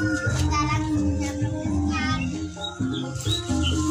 Thank you.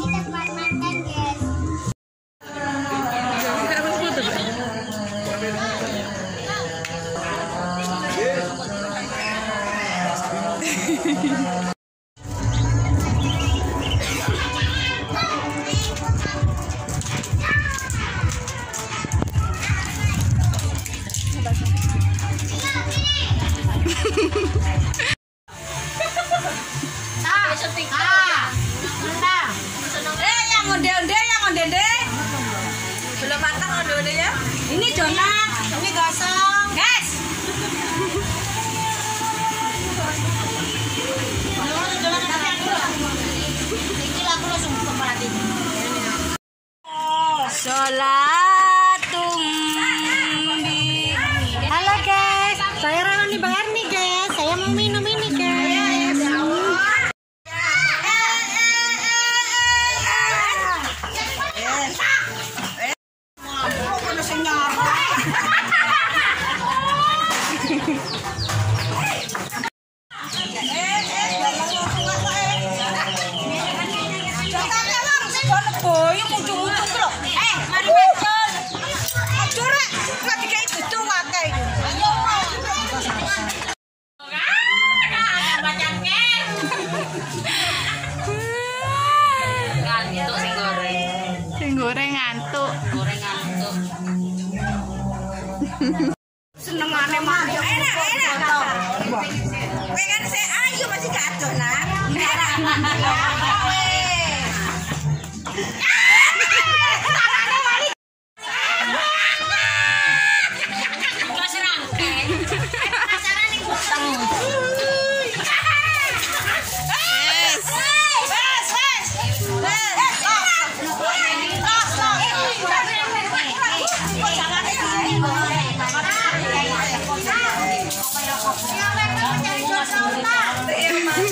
Donat, ini gosong. Guys. Ku lho. Eh, mari macul. Curek, kok dikai butuh wae iki. Ngantuk sing goreng. Sing goreng ngantuk. Goreng ngantuk. Senengane mantuk. Enak, enak. Kowe kan sik ayu masih gak adonan.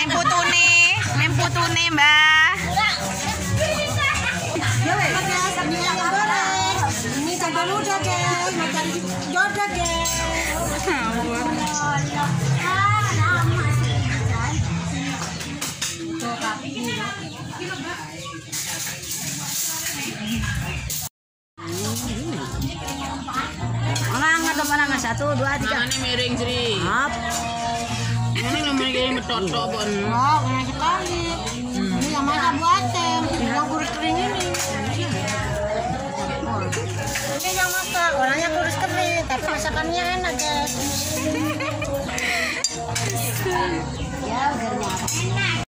nemputune, nemputune, Mbak. Ini jodoh udah guys. Mau cari jodoh guys. Orang atau mana satu, dua, tiga. Tangannya miring Sri. Ini namanya kayak metotok pun. Oh, enak sekali. Ini yang mana buat tem? Yang kurus kering ini. Ini yang masak, orangnya kurus kering, tapi masakannya enak guys. ya, udah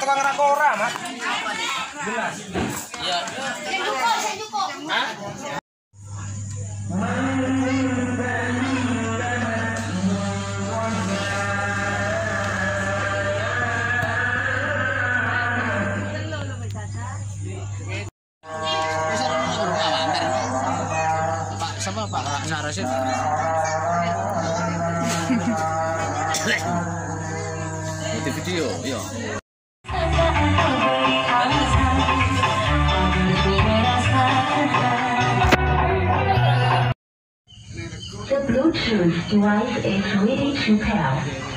tukang rakora. Saya cukup, saya cukup. Pak, siapa Pak Sarasit? Di video, iya. choose device is ready to pair.